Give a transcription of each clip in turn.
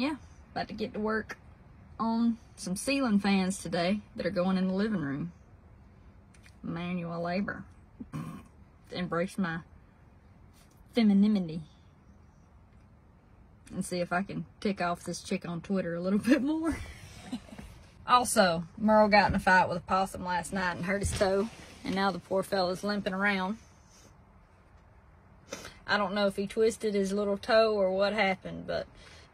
yeah, about to get to work on some ceiling fans today that are going in the living room. Manual labor. Embrace my femininity. And see if I can tick off this chick on Twitter a little bit more. also, Merle got in a fight with a possum last night and hurt his toe. And now the poor fella's limping around. I don't know if he twisted his little toe or what happened, but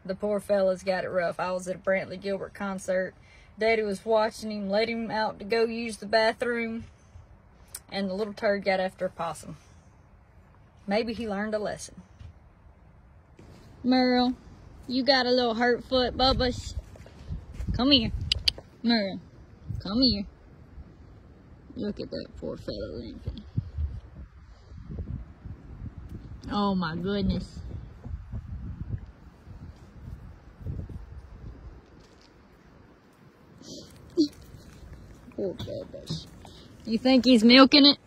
the poor fella's got it rough. I was at a Brantley Gilbert concert. Daddy was watching him, let him out to go use the bathroom, and the little turd got after a possum. Maybe he learned a lesson. Merle, you got a little hurt foot, Bubba. Come here. Merle, come here. Look at that poor fellow limping. Oh my goodness. Poor Bubba's. You think he's milking it?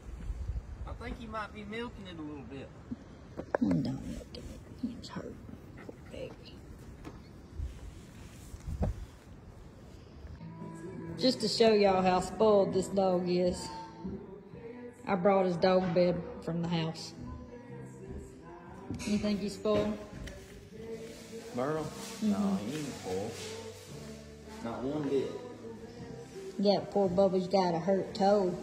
I think he might be milking it a little bit. I'm not milking it. He's hurt. Poor baby. Just to show y'all how spoiled this dog is, I brought his dog bed from the house. You think he's spoiled? Merle? Mm-hmm. No, he ain't full. Not one bit. Yeah, poor Bubba's got a hurt toe.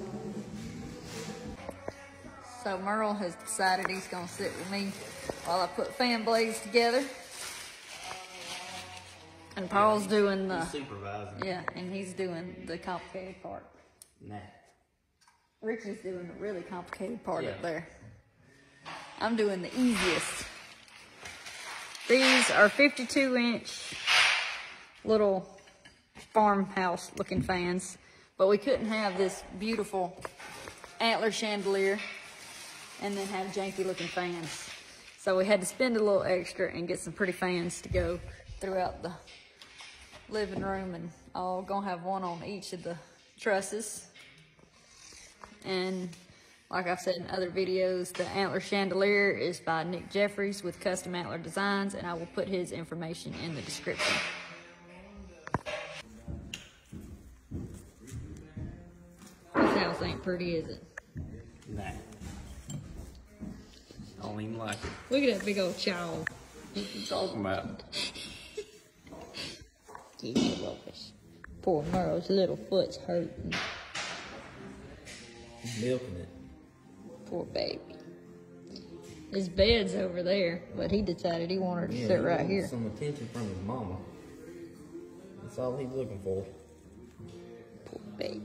So Merle has decided he's gonna sit with me while I put fan blades together. And Paul's doing the He's supervising. yeah, and he's doing the complicated part. Nah. Ricky's doing the really complicated part Yeah. up there. I'm doing the easiest. These are 52 inch little farmhouse looking fans, but we couldn't have this beautiful antler chandelier and then have janky looking fans. So we had to spend a little extra and get some pretty fans to go throughout the living room and all gonna have one on each of the trusses. And like I've said in other videos, the antler chandelier is by Nick Jeffries with Custom Antler Designs, and I will put his information in the description. Pretty, is it? Nah. Don't even like it. Look at that big old chow. What you talking about? It rubbish. Poor Merle's little foot's hurting. He's milking it. Poor baby. His bed's over there, but he decided he wanted to Yeah, sit right here. Some attention from his mama. That's all he's looking for. Poor baby.